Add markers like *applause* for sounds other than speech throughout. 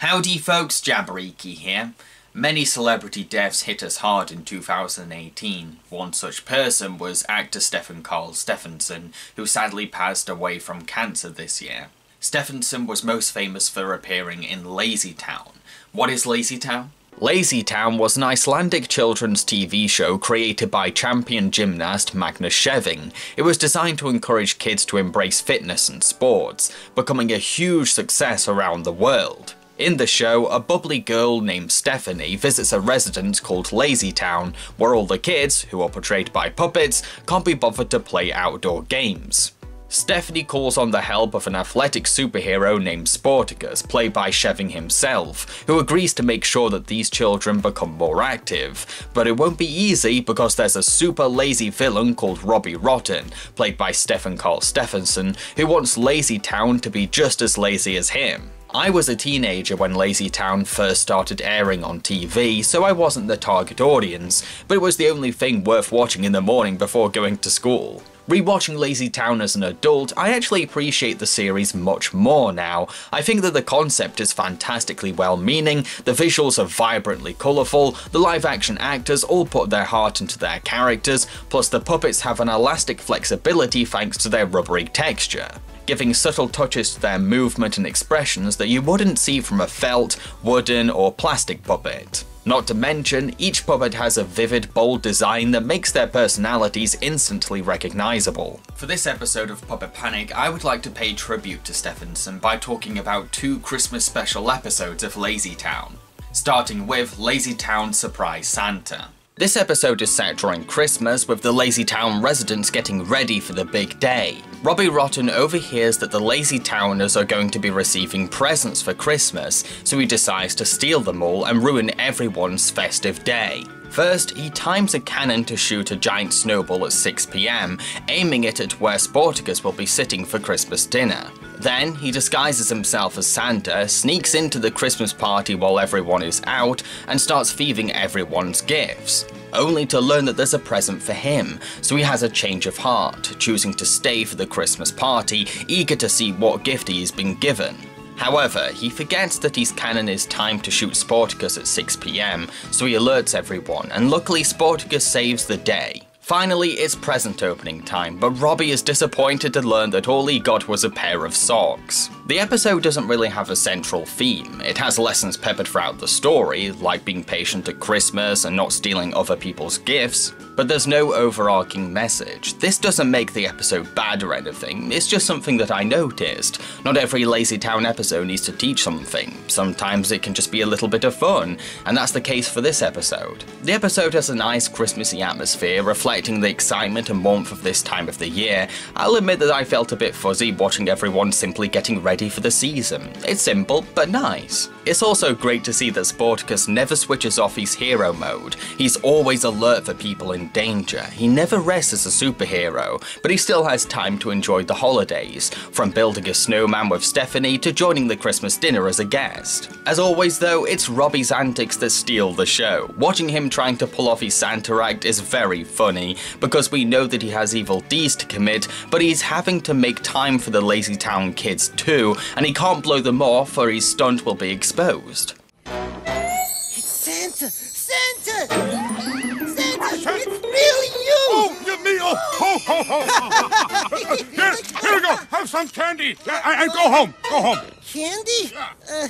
Howdy folks, Jambareeqi here. Many celebrity deaths hit us hard in 2018. One such person was actor Stefán Karl Stefánsson, who sadly passed away from cancer this year. Stefánsson was most famous for appearing in Lazy Town. What is Lazy Town? Lazy Town was an Icelandic children's TV show created by champion gymnast Magnus Scheving. It was designed to encourage kids to embrace fitness and sports, becoming a huge success around the world. In the show, a bubbly girl named Stephanie visits a residence called Lazy Town, where all the kids, who are portrayed by puppets, can't be bothered to play outdoor games. Stephanie calls on the help of an athletic superhero named Sportacus, played by Scheving himself, who agrees to make sure that these children become more active. But it won't be easy because there's a super lazy villain called Robbie Rotten, played by Stefán Karl Stefánsson, who wants Lazy Town to be just as lazy as him. I was a teenager when Lazy Town first started airing on TV, so I wasn't the target audience, but it was the only thing worth watching in the morning before going to school. Rewatching Lazy Town as an adult, I actually appreciate the series much more now. I think that the concept is fantastically well meaning, the visuals are vibrantly colourful, the live action actors all put their heart into their characters, plus the puppets have an elastic flexibility thanks to their rubbery texture giving subtle touches to their movement and expressions that you wouldn't see from a felt, wooden, or plastic puppet. Not to mention, each puppet has a vivid, bold design that makes their personalities instantly recognizable. For this episode of Puppet Panic, I would like to pay tribute to Stefánsson by talking about two Christmas special episodes of Lazy Town. Starting with Lazy Town Surprise Santa. This episode is set during Christmas with the Lazy Town residents getting ready for the big day. Robbie Rotten overhears that the Lazy Towners are going to be receiving presents for Christmas, so he decides to steal them all and ruin everyone's festive day. First, he times a cannon to shoot a giant snowball at 6pm, aiming it at where Sportacus will be sitting for Christmas dinner. Then, he disguises himself as Santa, sneaks into the Christmas party while everyone is out, and starts thieving everyone's gifts. Only to learn that there's a present for him, so he has a change of heart, choosing to stay for the Christmas party, eager to see what gift he has been given. However, he forgets that his cannon is timed to shoot Sportacus at 6pm, so he alerts everyone, and luckily Sportacus saves the day. Finally, it's present opening time, but Robbie is disappointed to learn that all he got was a pair of socks. The episode doesn't really have a central theme. It has lessons peppered throughout the story, like being patient at Christmas and not stealing other people's gifts, but there's no overarching message. This doesn't make the episode bad or anything, it's just something that I noticed. Not every Lazy Town episode needs to teach something, sometimes it can just be a little bit of fun, and that's the case for this episode. The episode has a nice Christmassy atmosphere, reflecting the excitement and warmth of this time of the year. I'll admit that I felt a bit fuzzy watching everyone simply getting ready for the season. It's simple, but nice. It's also great to see that Sportacus never switches off his hero mode. He's always alert for people in danger. He never rests as a superhero, but he still has time to enjoy the holidays, from building a snowman with Stephanie to joining the Christmas dinner as a guest. As always though, it's Robbie's antics that steal the show. Watching him trying to pull off his Santa act is very funny, because we know that he has evil deeds to commit, but he's having to make time for the Lazy Town kids too, and he can't blow them off or his stunt will be exposed. It's Santa! Santa! Santa! It's really you! Oh, you me? Oh, ho, ho, ho. *laughs* here, here we go. Have some candy. Yeah, and, and go home. Go home. Candy? Uh,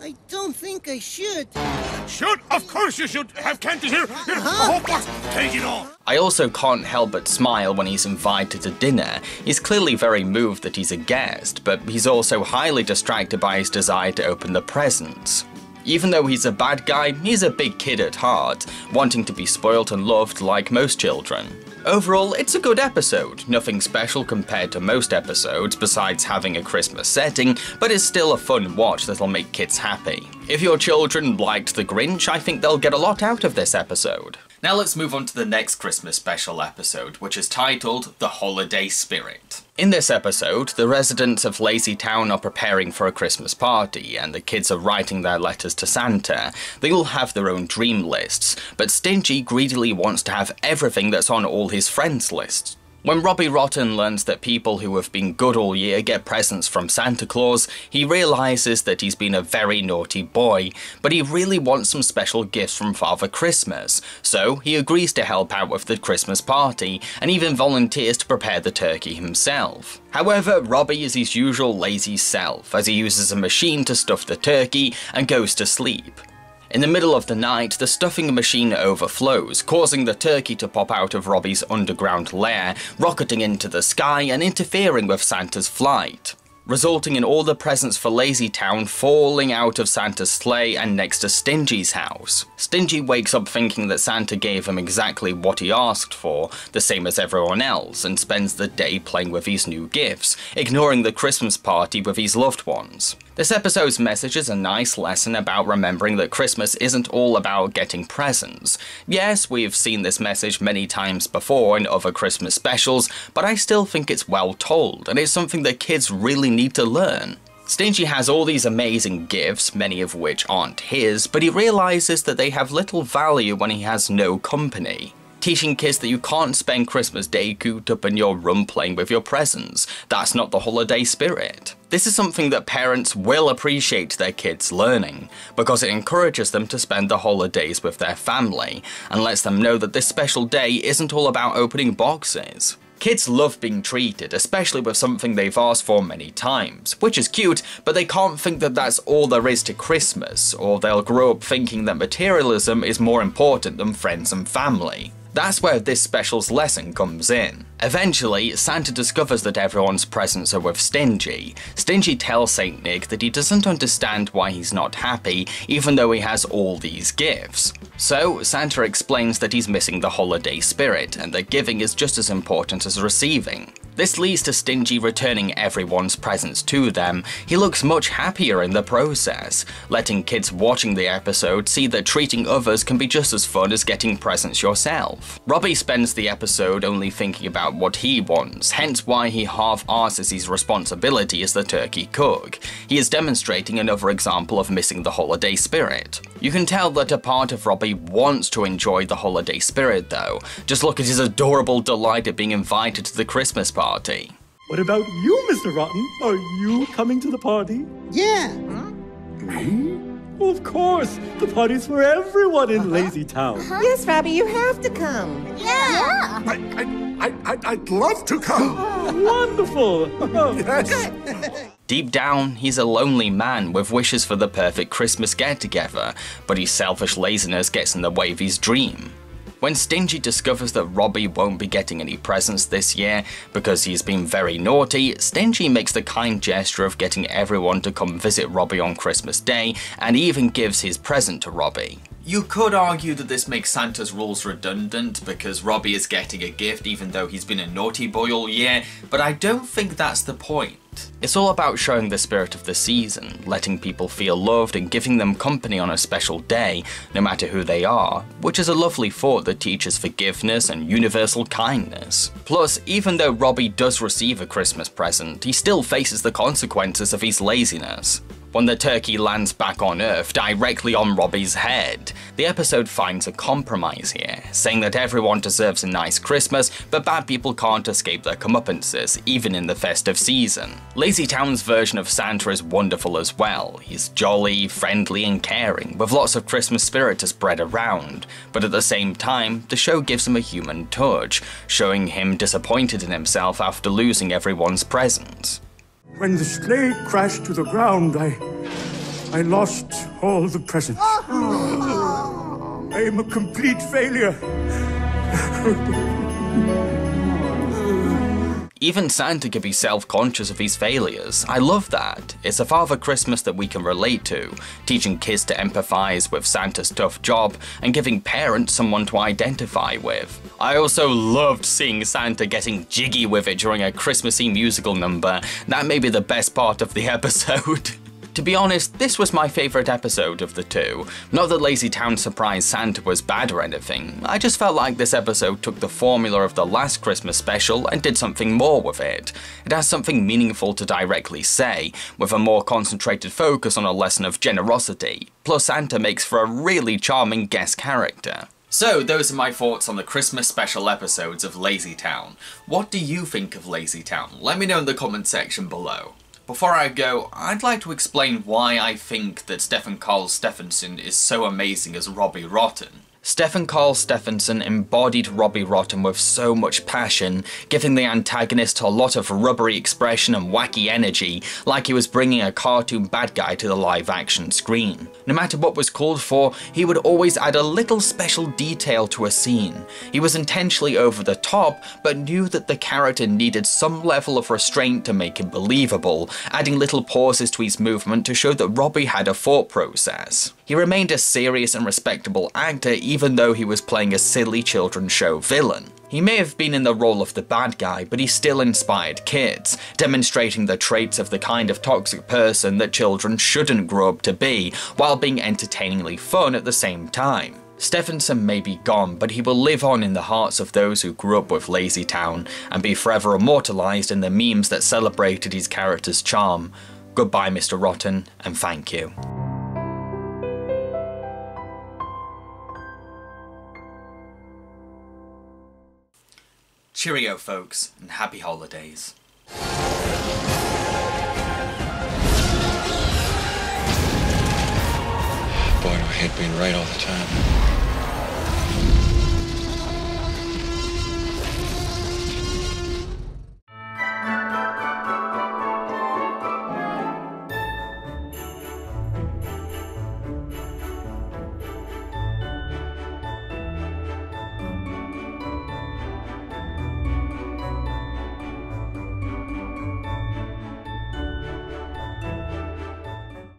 I don't think I should. Should? Of course you should. Have candy here. Here, the whole box. Take it all. I also can't help but smile when he's invited to dinner. He's clearly very moved that he's a guest, but he's also highly distracted by his desire to open the presents. Even though he's a bad guy, he's a big kid at heart, wanting to be spoilt and loved like most children. Overall, it's a good episode. Nothing special compared to most episodes besides having a Christmas setting, but it's still a fun watch that'll make kids happy. If your children liked The Grinch, I think they'll get a lot out of this episode. Now let's move on to the next Christmas special episode, which is titled The Holiday Spirit. In this episode, the residents of Lazy Town are preparing for a Christmas party, and the kids are writing their letters to Santa. They all have their own dream lists, but Stingy greedily wants to have everything that's on all his friends' lists. When Robbie Rotten learns that people who have been good all year get presents from Santa Claus, he realises that he's been a very naughty boy, but he really wants some special gifts from Father Christmas, so he agrees to help out with the Christmas party, and even volunteers to prepare the turkey himself. However, Robbie is his usual lazy self, as he uses a machine to stuff the turkey and goes to sleep. In the middle of the night, the stuffing machine overflows, causing the turkey to pop out of Robbie's underground lair, rocketing into the sky and interfering with Santa's flight resulting in all the presents for Lazy Town falling out of Santa's sleigh and next to Stingy's house. Stingy wakes up thinking that Santa gave him exactly what he asked for, the same as everyone else, and spends the day playing with his new gifts, ignoring the Christmas party with his loved ones. This episode's message is a nice lesson about remembering that Christmas isn't all about getting presents. Yes, we've seen this message many times before in other Christmas specials, but I still think it's well told, and it's something that kids really need to learn. Stingy has all these amazing gifts, many of which aren't his, but he realises that they have little value when he has no company teaching kids that you can't spend Christmas Day cooped up in your room playing with your presents. That's not the holiday spirit. This is something that parents will appreciate their kids learning, because it encourages them to spend the holidays with their family, and lets them know that this special day isn't all about opening boxes. Kids love being treated, especially with something they've asked for many times, which is cute, but they can't think that that's all there is to Christmas, or they'll grow up thinking that materialism is more important than friends and family. That's where this special's lesson comes in. Eventually, Santa discovers that everyone's presents are with Stingy. Stingy tells St. Nick that he doesn't understand why he's not happy, even though he has all these gifts. So, Santa explains that he's missing the holiday spirit, and that giving is just as important as receiving. This leads to Stingy returning everyone's presents to them. He looks much happier in the process, letting kids watching the episode see that treating others can be just as fun as getting presents yourself. Robbie spends the episode only thinking about what he wants, hence why he half-asses his responsibility as the turkey cook. He is demonstrating another example of missing the holiday spirit. You can tell that a part of Robbie wants to enjoy the holiday spirit though. Just look at his adorable delight at being invited to the Christmas party party. What about you, Mr. Rotten? Are you coming to the party? Yeah. Huh? Me? of course. The party's for everyone in uh -huh. Lazy Town. Uh -huh. Yes, Robbie, you have to come. Yeah. yeah. I, I, I, I'd love to come. Oh, *gasps* wonderful. *laughs* yes. Deep down, he's a lonely man with wishes for the perfect Christmas get-together, but his selfish laziness gets in the way of his dream. When Stingy discovers that Robbie won't be getting any presents this year because he's been very naughty, Stingy makes the kind gesture of getting everyone to come visit Robbie on Christmas Day and even gives his present to Robbie. You could argue that this makes Santa's rules redundant because Robbie is getting a gift even though he's been a naughty boy all year, but I don't think that's the point. It's all about showing the spirit of the season, letting people feel loved and giving them company on a special day, no matter who they are, which is a lovely thought that teaches forgiveness and universal kindness. Plus, even though Robbie does receive a Christmas present, he still faces the consequences of his laziness when the turkey lands back on Earth directly on Robbie's head. The episode finds a compromise here, saying that everyone deserves a nice Christmas, but bad people can't escape their comeuppances, even in the festive season. Lazy Town's version of Santa is wonderful as well. He's jolly, friendly, and caring, with lots of Christmas spirit to spread around. But at the same time, the show gives him a human touch, showing him disappointed in himself after losing everyone's presents. When the sleigh crashed to the ground, I. I lost all the presents. *laughs* I am a complete failure. *laughs* Even Santa can be self-conscious of his failures. I love that. It's a Father Christmas that we can relate to, teaching kids to empathize with Santa's tough job and giving parents someone to identify with. I also loved seeing Santa getting jiggy with it during a Christmassy musical number. That may be the best part of the *laughs* episode. To be honest, this was my favourite episode of the two. Not that Lazy Town Surprise Santa was bad or anything, I just felt like this episode took the formula of the last Christmas special and did something more with it. It has something meaningful to directly say, with a more concentrated focus on a lesson of generosity, plus Santa makes for a really charming guest character. So, those are my thoughts on the Christmas special episodes of Lazy Town. What do you think of Lazy Town? Let me know in the comment section below. Before I go, I'd like to explain why I think that Stefán Karl Stefánsson is so amazing as Robbie Rotten. Stefán Karl Stefánsson embodied Robbie Rotten with so much passion, giving the antagonist a lot of rubbery expression and wacky energy, like he was bringing a cartoon bad guy to the live action screen. No matter what was called for, he would always add a little special detail to a scene. He was intentionally over the top, but knew that the character needed some level of restraint to make him believable, adding little pauses to his movement to show that Robbie had a thought process. He remained a serious and respectable actor even though he was playing a silly children's show villain. He may have been in the role of the bad guy, but he still inspired kids, demonstrating the traits of the kind of toxic person that children shouldn't grow up to be, while being entertainingly fun at the same time. Stefánsson may be gone, but he will live on in the hearts of those who grew up with Lazy Town and be forever immortalised in the memes that celebrated his character's charm. Goodbye, Mr. Rotten, and thank you. Cheerio, folks, and happy holidays. Boy, I hate being right all the time.